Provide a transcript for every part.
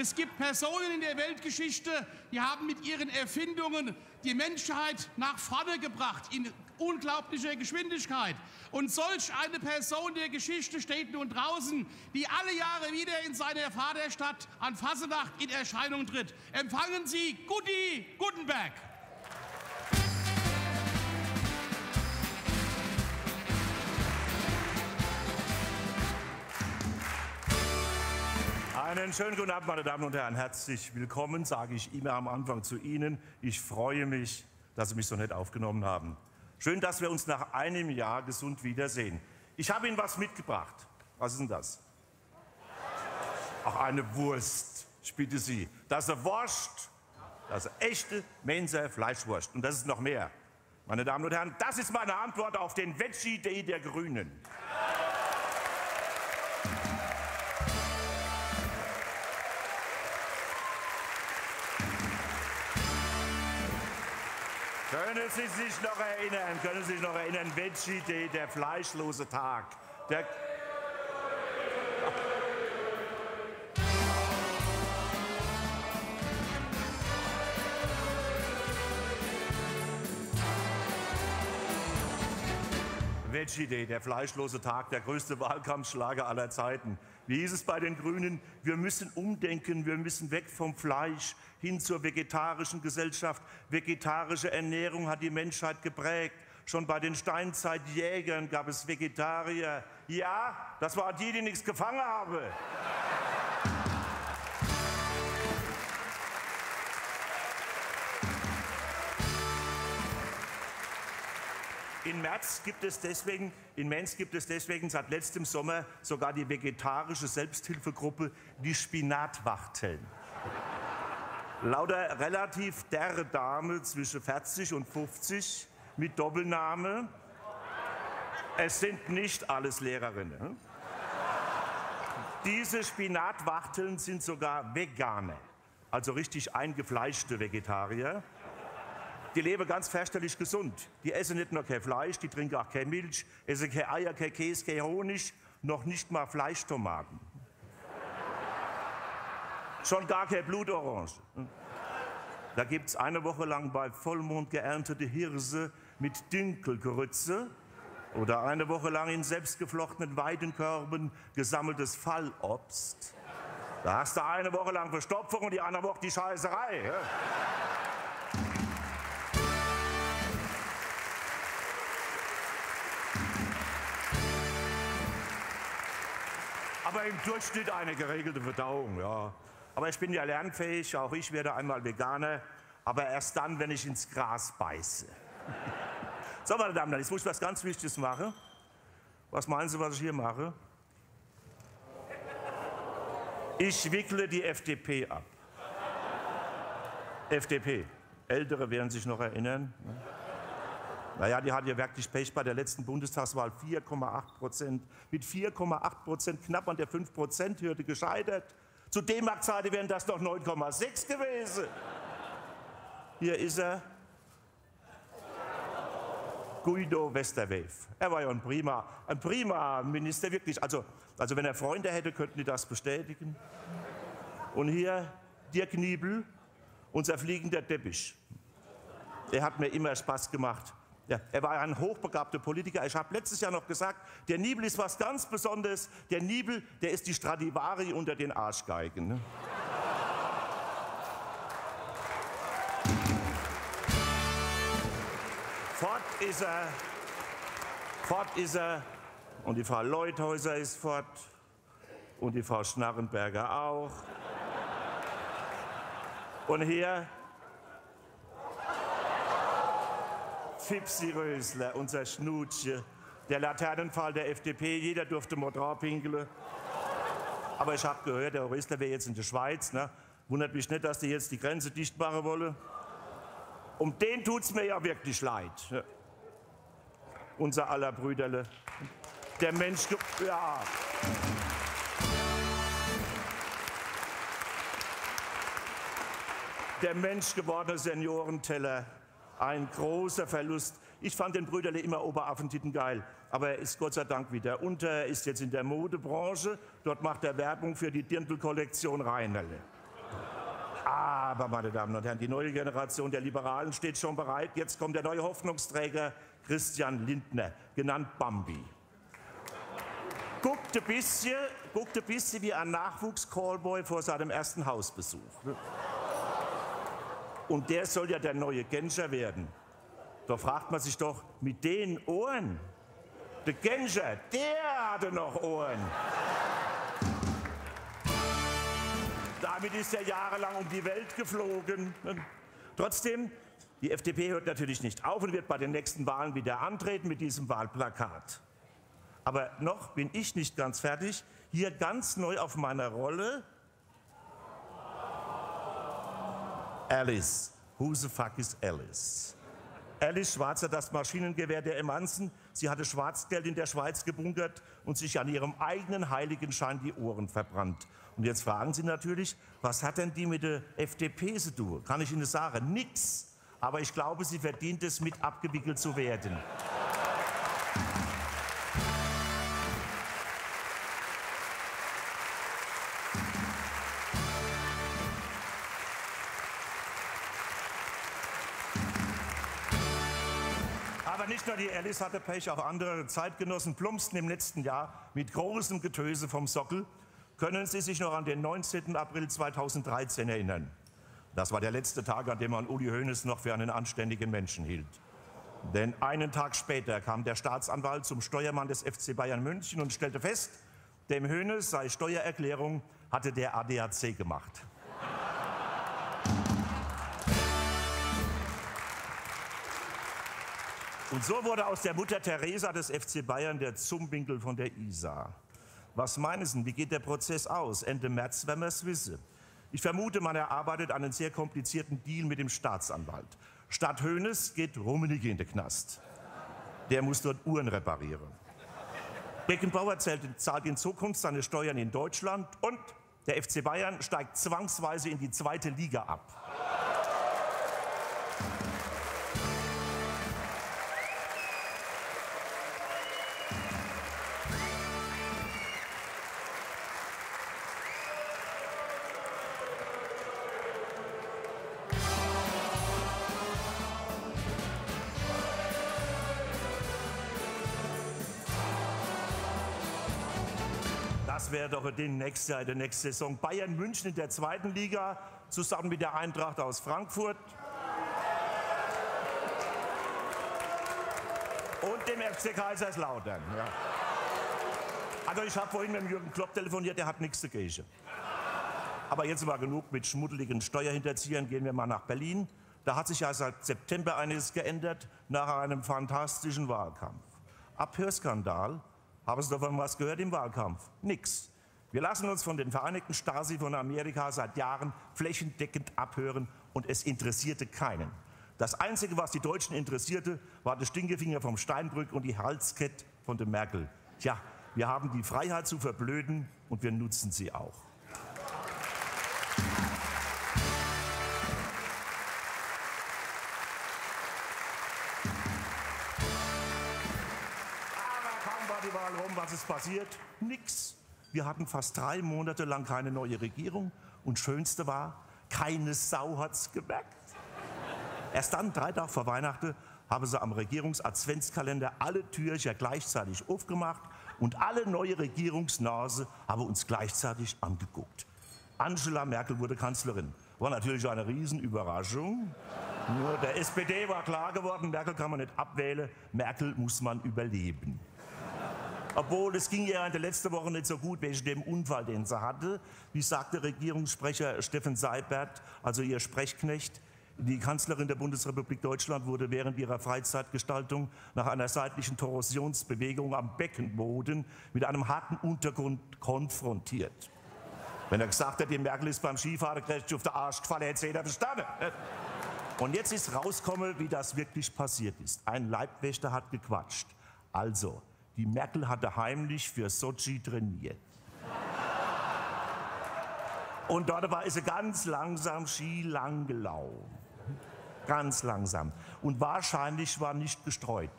Es gibt Personen in der Weltgeschichte, die haben mit ihren Erfindungen die Menschheit nach vorne gebracht in unglaublicher Geschwindigkeit. Und solch eine Person der Geschichte steht nun draußen, die alle Jahre wieder in seiner Vaterstadt an Fassenacht in Erscheinung tritt. Empfangen Sie Gudi Gutenberg. Einen schönen guten Abend, meine Damen und Herren. Herzlich willkommen, sage ich immer am Anfang zu Ihnen. Ich freue mich, dass Sie mich so nett aufgenommen haben. Schön, dass wir uns nach einem Jahr gesund wiedersehen. Ich habe Ihnen was mitgebracht. Was ist denn das? Ach, eine Wurst. Ich bitte Sie. Das ist eine Wurst. Das ist eine echte Menser Fleischwurst. Und das ist noch mehr. Meine Damen und Herren, das ist meine Antwort auf den Veggie Day der Grünen. Können Sie sich noch erinnern? Können Sie sich noch erinnern? Veggie Day, der fleischlose Tag. Der Veggie Day, der fleischlose Tag, der größte Wahlkampfschlager aller Zeiten. Wie hieß es bei den Grünen? Wir müssen umdenken, wir müssen weg vom Fleisch hin zur vegetarischen Gesellschaft. Vegetarische Ernährung hat die Menschheit geprägt. Schon bei den Steinzeitjägern gab es Vegetarier. Ja, das waren die, die nichts gefangen haben. In März gibt es deswegen, in Mainz gibt es deswegen seit letztem Sommer sogar die vegetarische Selbsthilfegruppe Die Spinatwachteln. Lauter relativ derre Dame zwischen 40 und 50 mit Doppelname. Es sind nicht alles Lehrerinnen. Diese Spinatwachteln sind sogar Veganer, also richtig eingefleischte Vegetarier. Die leben ganz fürchterlich gesund. Die essen nicht nur kein Fleisch, die trinken auch keine Milch, essen keine Eier, kein Käse, kein Honig, noch nicht mal Fleischtomaten. Schon gar keine Blutorange. Da gibt es eine Woche lang bei Vollmond geerntete Hirse mit Dinkelgrütze oder eine Woche lang in selbstgeflochtenen Weidenkörben gesammeltes Fallobst. Da hast du eine Woche lang Verstopfung und die andere Woche die Scheißerei. Ja? Aber im Durchschnitt eine geregelte Verdauung, ja. Aber ich bin ja lernfähig, auch ich werde einmal Veganer, aber erst dann, wenn ich ins Gras beiße. so, meine Damen und Herren, jetzt muss ich was ganz Wichtiges machen. Was meinen Sie, was ich hier mache? Ich wickle die FDP ab. FDP. Ältere werden sich noch erinnern. Naja, die hat ja wirklich Pech bei der letzten Bundestagswahl 4,8 Prozent. Mit 4,8 Prozent knapp an der 5 Prozent Hürde gescheitert. Zu D-Mark-Zeiten wären das noch 9,6 gewesen. Hier ist er. Guido Westerwelle. Er war ja ein prima, ein prima Minister, wirklich. Also, also wenn er Freunde hätte, könnten die das bestätigen. Und hier Dirk Niebel, unser fliegender Teppich. Er hat mir immer Spaß gemacht. Ja, er war ein hochbegabter Politiker. Ich habe letztes Jahr noch gesagt, der Nibel ist was ganz Besonderes. Der Nibel, der ist die Stradivari unter den Arschgeigen. Ne? fort ist er. Fort ist er. Und die Frau Leuthäuser ist fort. Und die Frau Schnarrenberger auch. Und hier Fipsi Rösler, unser Schnutche, der Laternenfall der FDP, jeder durfte Motor pinkeln. Aber ich habe gehört, der Rösler wäre jetzt in der Schweiz. Ne? Wundert mich nicht, dass die jetzt die Grenze dicht machen wollen. Um den tut es mir ja wirklich leid. Ja. Unser aller Brüderle. Der Mensch, ja. Der menschgewordene Seniorenteller ein großer Verlust. Ich fand den Brüderle immer Oberaffentitten geil, aber er ist Gott sei Dank wieder unter, er ist jetzt in der Modebranche. Dort macht er Werbung für die Dirndl-Kollektion Reinerle. Aber, meine Damen und Herren, die neue Generation der Liberalen steht schon bereit. Jetzt kommt der neue Hoffnungsträger Christian Lindner, genannt Bambi. Guckt ein bisschen, guckt ein bisschen wie ein Nachwuchs-Callboy vor seinem ersten Hausbesuch. Und der soll ja der neue Genscher werden. Da fragt man sich doch, mit den Ohren, der Genscher, der hatte noch Ohren. Damit ist er jahrelang um die Welt geflogen. Trotzdem, die FDP hört natürlich nicht auf und wird bei den nächsten Wahlen wieder antreten mit diesem Wahlplakat. Aber noch bin ich nicht ganz fertig. Hier ganz neu auf meiner Rolle. Alice. Who the fuck is Alice? Alice Schwarzer, das Maschinengewehr der Emanzen. Sie hatte Schwarzgeld in der Schweiz gebunkert und sich an ihrem eigenen Heiligenschein die Ohren verbrannt. Und jetzt fragen Sie natürlich, was hat denn die mit der FDP zu tun? Kann ich Ihnen sagen? Nix. Aber ich glaube, sie verdient es, mit abgewickelt zu werden. Aber nicht nur die Alice hatte Pech, auch andere Zeitgenossen plumpsten im letzten Jahr mit großem Getöse vom Sockel. Können Sie sich noch an den 19. April 2013 erinnern? Das war der letzte Tag, an dem man Uli Hoeneß noch für einen anständigen Menschen hielt. Denn einen Tag später kam der Staatsanwalt zum Steuermann des FC Bayern München und stellte fest, dem Hoeneß sei Steuererklärung hatte der ADAC gemacht. Und so wurde aus der Mutter Teresa des FC Bayern der Zumwinkel von der Isar. Was meinen Sie, wie geht der Prozess aus? Ende März werden wir es wissen. Ich vermute, man erarbeitet einen sehr komplizierten Deal mit dem Staatsanwalt. Statt Hoeneß geht Rummenigge in den Knast. Der muss dort Uhren reparieren. Beckenbauer zahlt in Zukunft seine Steuern in Deutschland und der FC Bayern steigt zwangsweise in die zweite Liga ab. Das wäre doch die nächste, die nächste Saison. Bayern München in der zweiten Liga zusammen mit der Eintracht aus Frankfurt. Und dem FC Kaiserslautern. Ja. Also ich habe vorhin mit Jürgen Klopp telefoniert, der hat nichts dagegen. Aber jetzt war genug mit schmuddeligen Steuerhinterziehern. Gehen wir mal nach Berlin. Da hat sich ja seit September einiges geändert nach einem fantastischen Wahlkampf. Abhörskandal haben Sie davon was gehört im Wahlkampf? Nix. Wir lassen uns von den Vereinigten Stasi von Amerika seit Jahren flächendeckend abhören und es interessierte keinen. Das Einzige, was die Deutschen interessierte, war der Stinkefinger vom Steinbrück und die Halskette von der Merkel. Tja, wir haben die Freiheit zu verblöden und wir nutzen sie auch. Was ist passiert? Nix. Wir hatten fast drei Monate lang keine neue Regierung und schönste war, keine Sau hat's gemerkt. Erst dann, drei Tage vor Weihnachten, haben sie am Regierungs-Adventskalender alle Türchen gleichzeitig aufgemacht und alle neue Regierungsnase haben uns gleichzeitig angeguckt. Angela Merkel wurde Kanzlerin. War natürlich eine Riesenüberraschung. Nur der SPD war klar geworden, Merkel kann man nicht abwählen, Merkel muss man überleben. Obwohl, es ging ihr in der letzten Woche nicht so gut wegen dem Unfall, den sie hatte. Wie sagte Regierungssprecher Steffen Seibert, also ihr Sprechknecht, die Kanzlerin der Bundesrepublik Deutschland wurde während ihrer Freizeitgestaltung nach einer seitlichen Torsionsbewegung am Beckenboden mit einem harten Untergrund konfrontiert. Wenn er gesagt hat, die Merkel ist beim Skifahren kräftig auf der gefallen, hätte jeder verstanden. Und jetzt ist rausgekommen, wie das wirklich passiert ist. Ein Leibwächter hat gequatscht. Also, die Merkel hatte heimlich für Sochi trainiert. Und dort war sie ganz langsam Ski lang gelaufen. Ganz langsam. Und wahrscheinlich war nicht gestreut.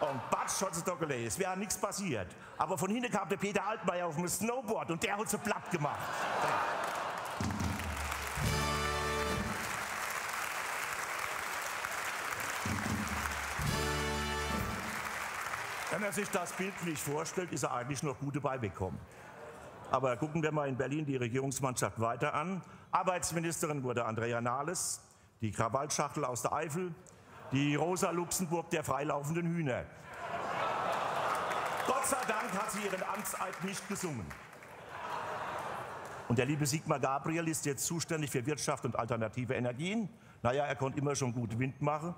Und Batsch hat sie doch gelesen. Es wäre nichts passiert. Aber von hinten kam der Peter Altmaier auf dem Snowboard und der hat sie platt gemacht. Wenn er sich das bildlich vorstellt, ist er eigentlich noch gut dabei wegkommen. Aber gucken wir mal in Berlin die Regierungsmannschaft weiter an. Arbeitsministerin wurde Andrea Nahles, die Krawallschachtel aus der Eifel, die Rosa Luxemburg der freilaufenden Hühner. Gott sei Dank hat sie ihren Amtseid nicht gesungen. Und der liebe Sigmar Gabriel ist jetzt zuständig für Wirtschaft und alternative Energien. Naja, er konnte immer schon gut Wind machen.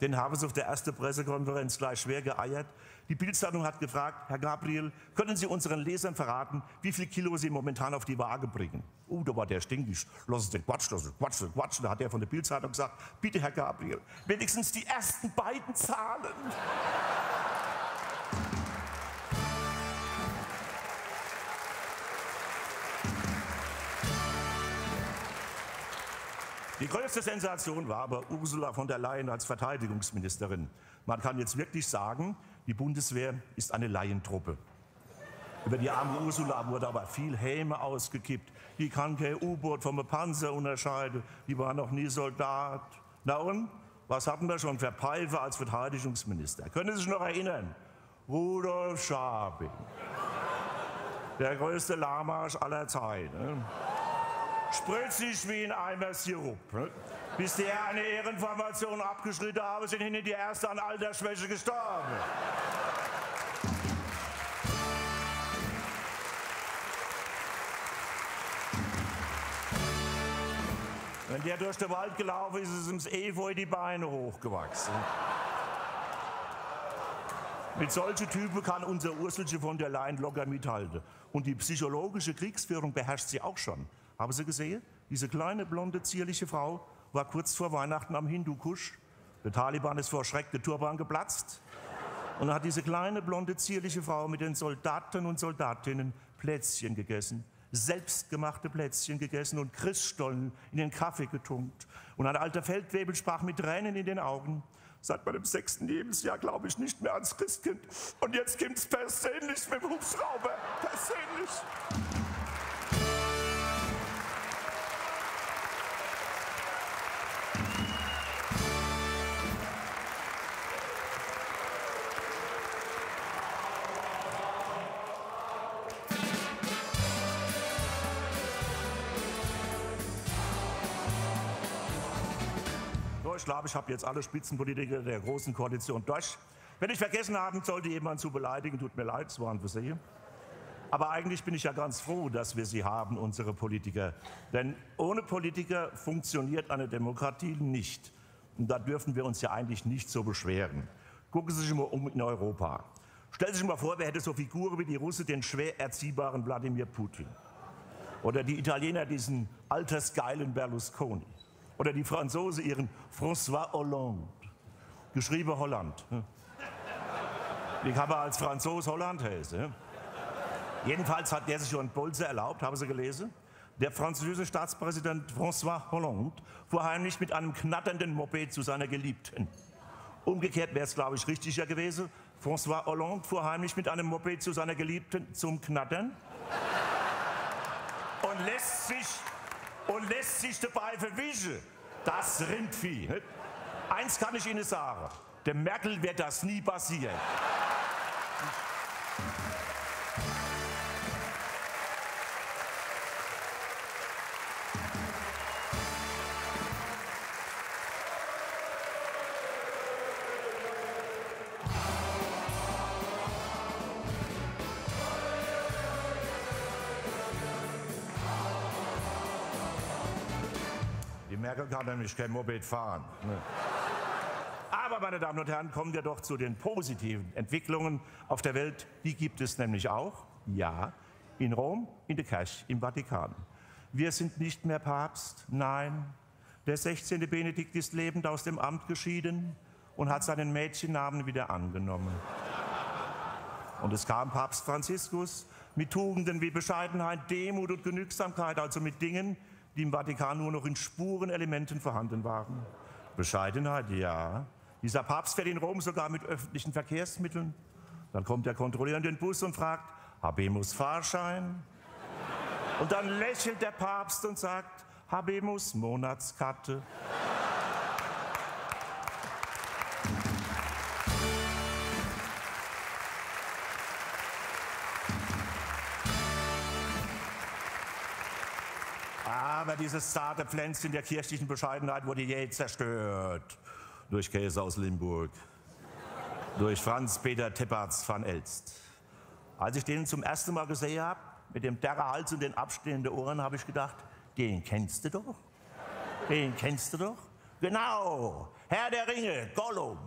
Den haben sie auf der ersten Pressekonferenz gleich schwer geeiert. Die Bildzeitung hat gefragt, Herr Gabriel, können Sie unseren Lesern verraten, wie viel Kilo Sie momentan auf die Waage bringen? Oh, da war der stinkig. Lass es den Quatsch, lass es Quatsch, Quatsch. Da hat er von der Bildzeitung gesagt, bitte Herr Gabriel, wenigstens die ersten beiden Zahlen. Die größte Sensation war aber Ursula von der Leyen als Verteidigungsministerin. Man kann jetzt wirklich sagen, die Bundeswehr ist eine Laientruppe. Über die arme Ursula wurde aber viel Häme ausgekippt. Die kann kein U-Boot vom Panzer unterscheiden. Die war noch nie Soldat. Na und? Was hatten wir schon für Pfeife als Verteidigungsminister? Können Sie sich noch erinnern? Rudolf Schabing. Der größte Lamarsch aller Zeiten. Spritzig wie ein Eimer Sirup. Ne? Bis die eine Ehrenformation abgeschritten haben, sind hinten die erste an Altersschwäche gestorben. Wenn der durch den Wald gelaufen ist, ist ihm das Efeu die Beine hochgewachsen. Mit solchen Typen kann unser Urselche von der Leyen locker mithalten. Und die psychologische Kriegsführung beherrscht sie auch schon. Haben Sie gesehen? Diese kleine, blonde, zierliche Frau war kurz vor Weihnachten am Hindukusch. Der Taliban ist vor Schreck der Turban geplatzt. Und dann hat diese kleine, blonde, zierliche Frau mit den Soldaten und Soldatinnen Plätzchen gegessen. Selbstgemachte Plätzchen gegessen und Christstollen in den Kaffee getunkt. Und ein alter Feldwebel sprach mit Tränen in den Augen. Seit meinem sechsten Lebensjahr glaube ich nicht mehr ans Christkind. Und jetzt kommt's persönlich mit dem Hubschrauber. Persönlich. Glaube, ich habe jetzt alle Spitzenpolitiker der Großen Koalition durch. Wenn ich vergessen haben sollte, jemanden zu beleidigen, tut mir leid, es waren für Sie. Aber eigentlich bin ich ja ganz froh, dass wir sie haben, unsere Politiker. Denn ohne Politiker funktioniert eine Demokratie nicht. Und da dürfen wir uns ja eigentlich nicht so beschweren. Gucken Sie sich mal um in Europa. Stellen Sie sich mal vor, wer hätte so Figuren wie die Russe den schwer erziehbaren Wladimir Putin. Oder die Italiener diesen altersgeilen Berlusconi. Oder die Franzosen ihren François Hollande. Geschrieben Holland. Wie kann man als Franzos Holland heißen? Jedenfalls hat der sich schon Bolze erlaubt, haben Sie gelesen? Der französische Staatspräsident François Hollande fuhr heimlich mit einem knatternden Moped zu seiner Geliebten. Umgekehrt wäre es, glaube ich, richtiger gewesen. François Hollande fuhr heimlich mit einem Moped zu seiner Geliebten zum Knattern und lässt sich und lässt sich dabei verwischen. Das Rindvieh. Eins kann ich Ihnen sagen, dem Merkel wird das nie passieren. Kann nämlich kein Moped fahren. Ne? Aber, meine Damen und Herren, kommen wir doch zu den positiven Entwicklungen auf der Welt. Die gibt es nämlich auch, ja, in Rom, in der Kirche, im Vatikan. Wir sind nicht mehr Papst, nein. Der 16. Benedikt ist lebend aus dem Amt geschieden und hat seinen Mädchennamen wieder angenommen. Und es kam Papst Franziskus mit Tugenden wie Bescheidenheit, Demut und Genügsamkeit, also mit Dingen, die im Vatikan nur noch in Spurenelementen vorhanden waren. Bescheidenheit, ja. Dieser Papst fährt in Rom sogar mit öffentlichen Verkehrsmitteln. Dann kommt der Kontrolleur in den Bus und fragt, Habemus Fahrschein? Und dann lächelt der Papst und sagt, Habemus Monatskarte. Aber dieses zarte Pflänzchen der kirchlichen Bescheidenheit wurde jäh zerstört durch Käse aus Limburg, durch Franz-Peter Teppertz van Elst. Als ich den zum ersten Mal gesehen habe, mit dem derre Hals und den abstehenden Ohren, habe ich gedacht, den kennst du doch. Den kennst du doch. Genau, Herr der Ringe, Gollum.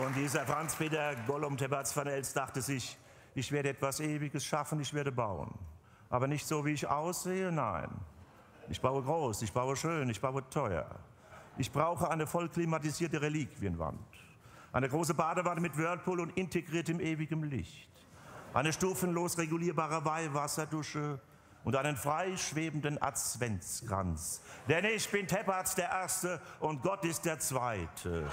Und dieser Franz-Peter Gollum Teppertz van Elst dachte sich, ich werde etwas Ewiges schaffen, ich werde bauen. Aber nicht so, wie ich aussehe, nein. Ich baue groß, ich baue schön, ich baue teuer. Ich brauche eine voll klimatisierte Reliquienwand. Eine große Badewanne mit Whirlpool und integriertem ewigem Licht. Eine stufenlos regulierbare Weihwasserdusche und einen freischwebenden Adventskranz. Denn ich bin Teppertz der Erste und Gott ist der Zweite.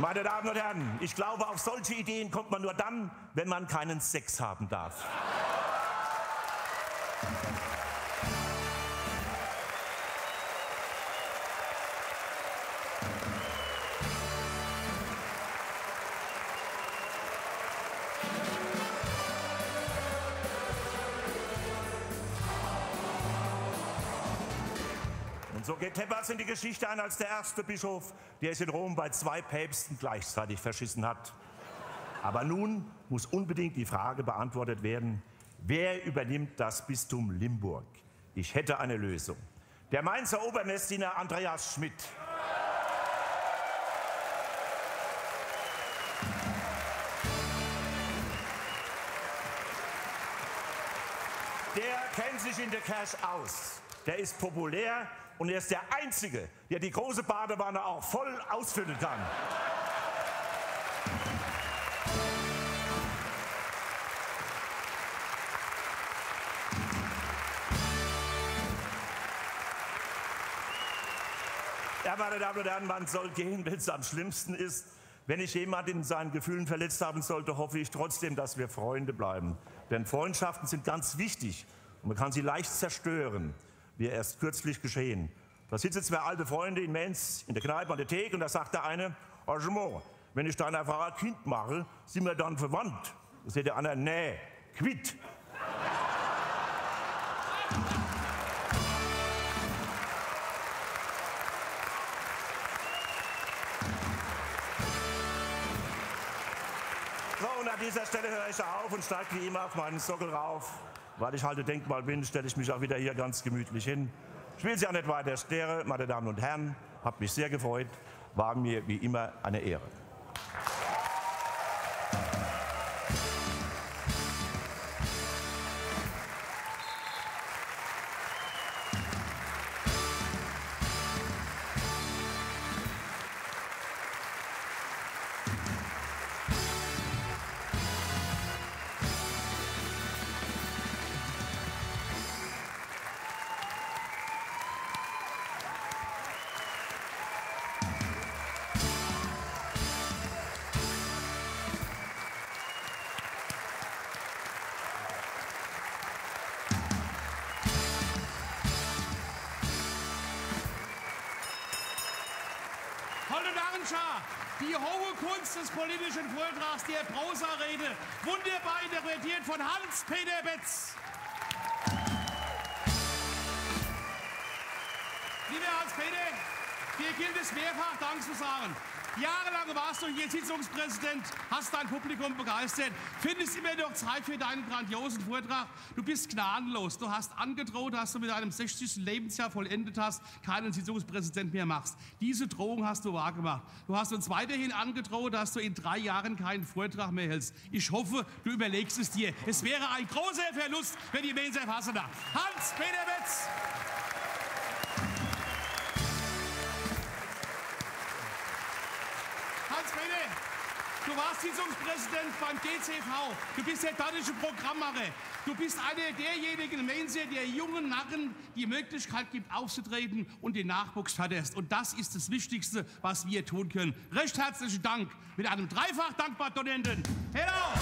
Meine Damen und Herren, ich glaube, auf solche Ideen kommt man nur dann, wenn man keinen Sex haben darf. So geht Teppertz in die Geschichte ein als der erste Bischof, der es in Rom bei zwei Päpsten gleichzeitig verschissen hat. Aber nun muss unbedingt die Frage beantwortet werden, wer übernimmt das Bistum Limburg? Ich hätte eine Lösung. Der Mainzer Obermessdiener Andreas Schmidt. Der kennt sich in der Cash aus. Der ist populär und er ist der Einzige, der die große Badewanne auch voll ausfüllen kann. Ja, meine Damen und Herren, man soll gehen, wenn es am schlimmsten ist. Wenn ich jemand in seinen Gefühlen verletzt haben sollte, hoffe ich trotzdem, dass wir Freunde bleiben. Denn Freundschaften sind ganz wichtig und man kann sie leicht zerstören wie erst kürzlich geschehen. Da sitzen zwei alte Freunde in Mainz in der Kneipe an der Theke und da sagt der eine, Arrangement, wenn ich dann einfach ein Kind mache, sind wir dann verwandt. Da sagt der andere, nee, quitt. So, und an dieser Stelle höre ich auf und steige wie immer auf meinen Sockel rauf. Weil ich halt ein Denkmal bin, stelle ich mich auch wieder hier ganz gemütlich hin. Ich will Sie auch nicht weiter stören, meine Damen und Herren. Hab mich sehr gefreut. War mir wie immer eine Ehre. Narrenschar, die hohe Kunst des politischen Vortrags, der Prosa-Rede, wunderbar interpretiert von Hans-Peter Betz. Lieber Hans-Peter, dir gilt es mehrfach Dank zu sagen. Jahrelang warst du hier Sitzungspräsident, hast dein Publikum begeistert, findest immer noch Zeit für deinen grandiosen Vortrag. Du bist gnadenlos. Du hast angedroht, dass du mit deinem 60. Lebensjahr vollendet hast, keinen Sitzungspräsident mehr machst. Diese Drohung hast du wahrgemacht. Du hast uns weiterhin angedroht, dass du in drei Jahren keinen Vortrag mehr hältst. Ich hoffe, du überlegst es dir. Es wäre ein großer Verlust, wenn die Mensa Hassener. Hans-Peter Betz! Warst Sitzungspräsident beim GCV. Du bist der deutsche Programmmacher. Du bist einer derjenigen Menschen, der jungen Narren die Möglichkeit gibt, aufzutreten und den Nachwuchs förderst. Und das ist das Wichtigste, was wir tun können. Recht herzlichen Dank mit einem dreifach dankbar. Hello! Hello!